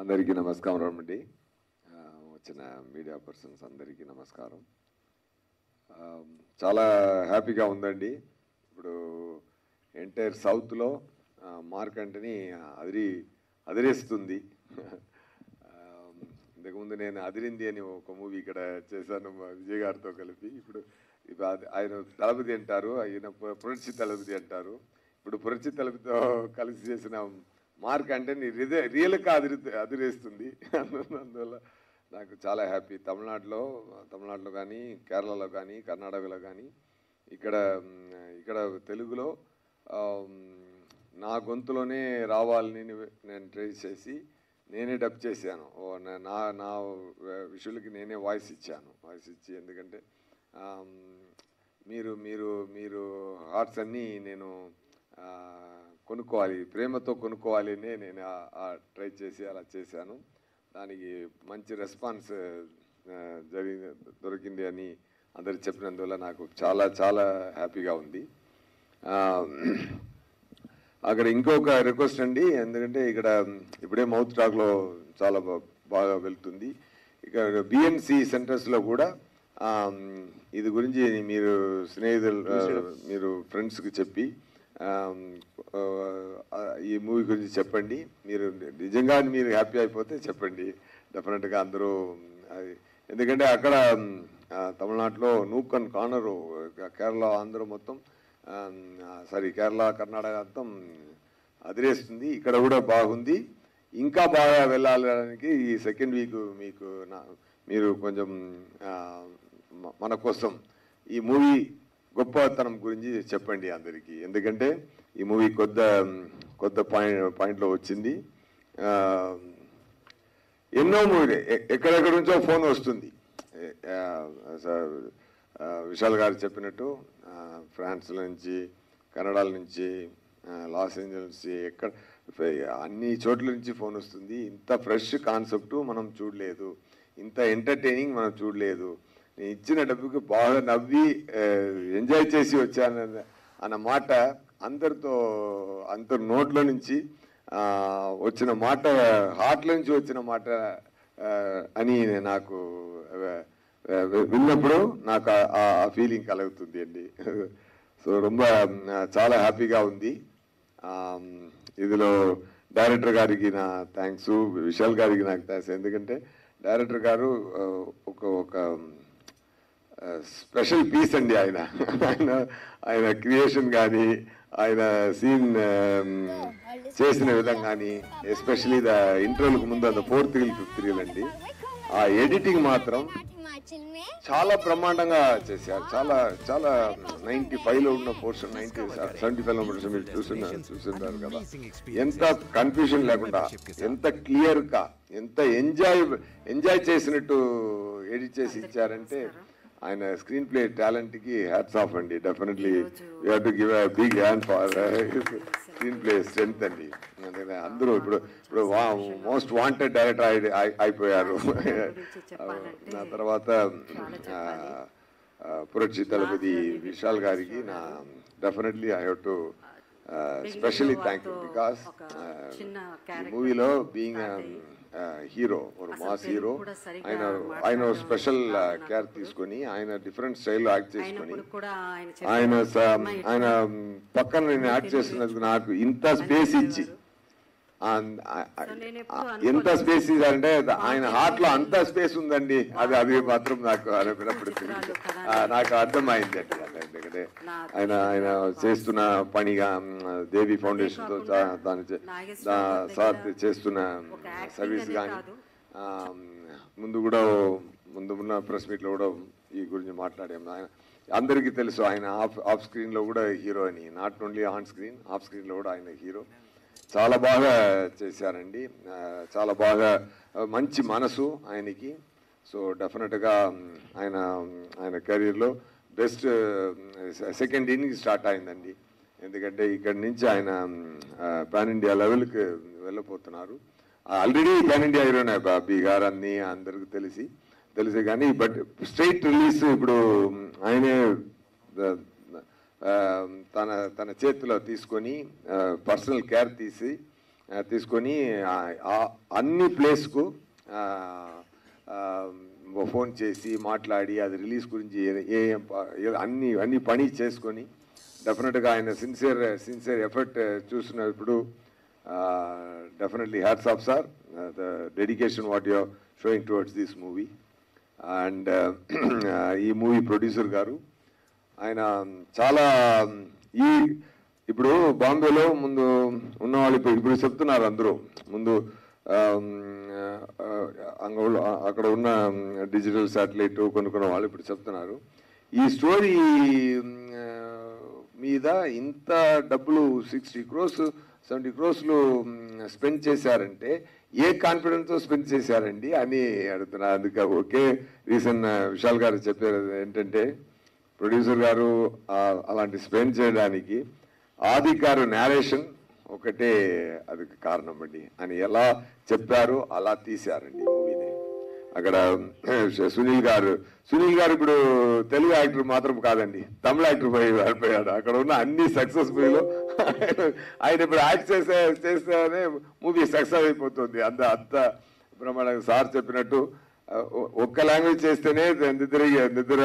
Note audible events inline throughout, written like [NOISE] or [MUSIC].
అందరికీ నమస్కారం అండి వచ్చిన మీడియా పర్సన్స్ అందరికీ నమస్కారం. చాలా హ్యాపీగా ఉందండి. ఇప్పుడు ఎంటైర్ సౌత్లో మార్కంటని అదిరి అదిరేస్తుంది. ఇంతకుముందు నేను అదిరింది అని ఒక మూవీ ఇక్కడ చేశాను విజయ్ గారితో కలిపి. ఇప్పుడు ఆయన తలపతి అంటారు ఆయన పురచి తలపతి అంటారు. ఇప్పుడు పురచి తలపతితో కలిసి చేసిన మార్క్ అంటే నీ హృదయ రియల్గా అదిరి అదిరేస్తుంది. అందువల్ల నాకు చాలా హ్యాపీ. తమిళనాడులో తమిళనాడులో కానీ కేరళలో కానీ కర్ణాటకలో కానీ ఇక్కడ ఇక్కడ తెలుగులో నా గొంతులోనే రావాలని నేను ట్రై చేసి నేనే డబ్ చేశాను. ఓ నా- నా నా విషులకి నేనే వాయిస్ ఇచ్చాను. వాయిస్ ఇచ్చి ఎందుకంటే మీరు మీరు మీరు హార్ట్స్ అన్నీ నేను కొనుక్కోవాలి ప్రేమతో కొనుక్కోవాలి అని నేను ట్రై చేసి అలా చేశాను. దానికి మంచి రెస్పాన్స్ జరిగి దొరికింది అని అందరు చెప్పినందువల్ల నాకు చాలా చాలా హ్యాపీగా ఉంది. అక్కడ ఇంకొక రిక్వెస్ట్ అండి ఎందుకంటే ఇక్కడ ఇప్పుడే మౌత్ టాక్లో చాలా బాగా వెళ్తుంది. ఇక్కడ బిఎన్సి సెంటర్స్లో కూడా ఇది గురించి మీరు స్నేహితులు మీరు ఫ్రెండ్స్కి చెప్పి ఈ మూవీ గురించి చెప్పండి. మీరు నిజంగా మీరు హ్యాపీ అయిపోతే చెప్పండి. డెఫినెట్గా అందరూ అది ఎందుకంటే అక్కడ ఆ, తమిళనాడులో నూకన్ కానరు కేరళ ఆంధ్ర మొత్తం సారీ కేరళ కర్ణాటక మొత్తం అదిరేస్తుంది. ఇక్కడ కూడా బాగుంది. ఇంకా బాగా వెళ్ళాలడానికి ఈ సెకండ్ వీక్ మీకు నా మీరు కొంచెం మన కోసం ఈ మూవీ గొప్పతనం గురించి చెప్పండి అందరికీ. ఎందుకంటే ఈ మూవీ కొత్త కొత్త పాయింట్ పాయింట్లో వచ్చింది. ఎన్నో మూవీ ఎక్కడెక్కడ నుంచో ఫోన్ వస్తుంది. విశాల్ గారు చెప్పినట్టు ఫ్రాన్స్ల ఫ్రాన్స్ నుంచి కన్నడాల నుంచి లాస్ ఏంజల్స్ నుంచి ఎక్కడ అన్ని చోట్ల నుంచి ఫోన్ వస్తుంది. ఇంత ఫ్రెష్ కాన్సెప్ట్ మనం చూడలేదు. ఇంత ఎంటర్టైనింగ్ మనం చూడలేదు. నేను ఇచ్చిన డబ్బుకి బాగా నవ్వి ఎంజాయ్ చేసి వచ్చాను అన్న మాట అందరితో అందరి నోట్లో నుంచి వచ్చిన మాట హార్ట్లో నుంచి వచ్చిన మాట అని నాకు విన్నప్పుడు నాకు ఆ- ఫీలింగ్ కలుగుతుంది అండి. సో రొంబ చాలా హ్యాపీగా ఉంది. ఇదిలో ఇందులో డైరెక్టర్ గారికి నా థ్యాంక్స్ విశాల్ గారికి నాకు థ్యాంక్స్ ఎందుకంటే డైరెక్టర్ గారు ఒక ఒక స్పెషల్ పీస్ అండి ఆయన. ఆయన ఆయన క్రియేషన్ కానీ ఆయన సీన్ చేసిన విధం కానీ ఎస్పెషలీ ద ఇంటర్వ్యూలకు ముందు అంత ఫోర్త్ రీల్ ఫిఫ్త్ రీల్ అండి. ఆ ఎడిటింగ్ మాత్రం చాలా బ్రహ్మాండంగా చేశారు. చాలా చాలా నైన్టీ ఫైవ్లో ఉన్న పోర్షన్ నైన్టీ సెవెంటీ ఫైవ్లో పోర్షన్ మీరు చూస్తున్నారు చూస్తున్నారు కదా. ఎంత కన్ఫ్యూజన్ లేకుండా ఎంత క్లియర్గా ఎంత ఎంజాయ్ ఎంజాయ్ చేసినట్టు ఎడిట్ చేసి ఇచ్చారంటే ఆయన స్క్రీన్ ప్లే టాలెంట్కి హ్యాట్స్ ఆఫ్ అండి definitely you have to give big hand for screen play strength అండి. అందరూ ఇప్పుడు ఇప్పుడు మోస్ట్ వాంటెడ్ డైరెక్టర్ అయిపోయారు. [LAUGHS] నా తర్వాత పురక్షి తలపతి విశాల్ గారికి నా definitely I have to specially thank you because మూవీలో బీయింగ్ హీరో ఒక మాస్ హీరో. ఆయన ఆయన స్పెషల్ కేర్ తీసుకొని ఆయన డిఫరెంట్ స్టైల్లో యాక్ట్ చేసుకొని ఆయన ఆయన పక్కన నేను యాక్ట్ చేస్తున్నందుకు నాకు ఇంత స్పేస్ ఇచ్చి. ఎంత స్పేస్ అంటే ఆయన హార్ట్లో అంత స్పేస్ ఉందండి. అది అది మాత్రం నాకు. ఆ, నాకు అర్థమైంది ఎందుకంటే ఆయన ఆయన చేస్తున్న పనిగా దేవి ఫౌండేషన్తో చా- దాని సార్ చేస్తున్న సర్వీస్ కానీ ముందు కూడా ముందు ఉన్న ప్రెస్ మీట్లో కూడా ఈ గురించి మాట్లాడాము. ఆయన అందరికీ తెలుసు ఆయన ఆఫ్ ఆఫ్ స్క్రీన్లో కూడా హీరో అని. Not only on screen off స్క్రీన్లో కూడా ఆయన హీరో. చాలా బాగా చేశారండి. చాలా బాగా మంచి మనసు ఆయనకి. సో డెఫినెట్గా ఆయన ఆయన కెరీర్లో బెస్ట్ సెకండ్ ఇన్నింగ్ స్టార్ట్ అయిందండి. ఎందుకంటే ఇక్కడి నుంచి ఆయన పాన్ ఇండియా లెవెల్కి వెళ్ళిపోతున్నారు ఆల్రెడీ పాన్ ఇండియా హీరోనే బా- బీహార్ అన్ని అందరికి తెలిసి తెలిసి కానీ బట్ స్ట్రైట్ రిలీజ్ ఇప్పుడు ఆయనే తన తన చేతిలో తీసుకొని పర్సనల్ కేర్ తీసి తీసుకొని అన్ని ప్లేస్కు ఫోన్ చేసి మాట్లాడి అది రిలీజ్ గురించి ఏ- అన్ని అన్ని పని చేసుకొని డెఫినెట్గా ఆయన సిన్సియర్ సిన్సియర్ ఎఫర్ట్ చూసినప్పుడు definitely hats off sir. The dedication what your showing towards this movie. And ఈ మూవీ ప్రొడ్యూసర్ గారు. ఆయన చాలా ఈ ఇప్పుడు బాంబేలో ముందు ఉన్నవాళ్ళు ఇప్పుడు ఇప్పుడు చెప్తున్నారు అందరూ. ముందు అక్కడ ఉన్న డిజిటల్ శాటిలైట్ కొనుక్కున్న వాళ్ళు ఇప్పుడు చెప్తున్నారు. ఈ స్టోరీ మీద ఇంత డబ్బులు సిక్స్టీ క్రోస్ సెవెంటీ క్రోస్లు స్పెండ్ చేశారంటే ఏ కాన్ఫిడెన్స్తో స్పెండ్ చేశారండి అని అడుగుతున్నా. అందుకే ఓకే రీసెంట్ విశాల్ గారు చెప్పారు ఏంటంటే ప్రొడ్యూసర్ గారు అలాంటి స్పెండ్ చేయడానికి ఆది గారు నేరేషన్ ఒకటే అది కారణం అండి. అని ఎలా చెప్పారు అలా తీశారండి మూవీని. అక్కడ సునీల్ గారు సునీల్ గారు ఇప్పుడు తెలుగు యాక్టర్ మాత్రం కాదండి. తమిళ యాక్టర్ పోయి అయిపోయాడు అక్కడ ఉన్న అన్ని సక్సెస్ మూవీలో [LAUGHS] ఆయన ఇప్పుడు యాక్ట్ చేసే చేస్తేనే మూవీ సక్సెస్ అయిపోతుంది. అంత అంత బ్రహ్మాండంగా సార్ చెప్పినట్టు ఒక్క లాంగ్వేజ్ చేస్తేనే నిద్ర నిద్ర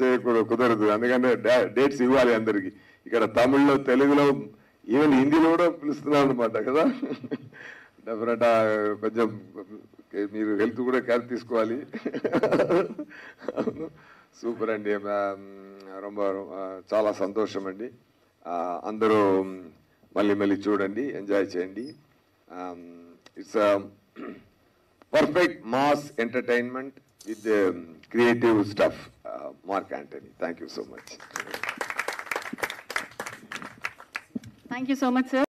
చేయకూడదు కుదరదు. అందుకని డేట్స్ ఇవ్వాలి అందరికి. ఇక్కడ తమిళ్ళో తెలుగులో ఈవెన్ హిందీలో కూడా పిలుస్తున్నాం అనమాట కదా? డెఫినెట్ కొంచెం మీరు హెల్త్ కూడా కేర్ తీసుకోవాలి. సూపర్ అండి రొంబ చాలా సంతోషం అండి. అందరూ మళ్ళీ మళ్ళీ చూడండి ఎంజాయ్ చేయండి. It's perfect mass entertainment with creative stuff Mark Antony thank you so much thank you so much sir